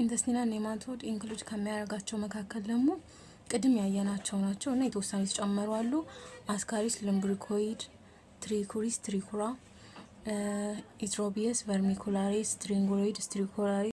intestinal nematode include ከሚያደርጋቸው መካከል ደግሞ ቅድም ያየናቸው ናቸው እና የተወሰኑ የተጨመሩ አሉ። Ascaris lumbricoides፣ Trichuris trichiura፣ Enterobius vermicularis፣ Strongyloides stercoralis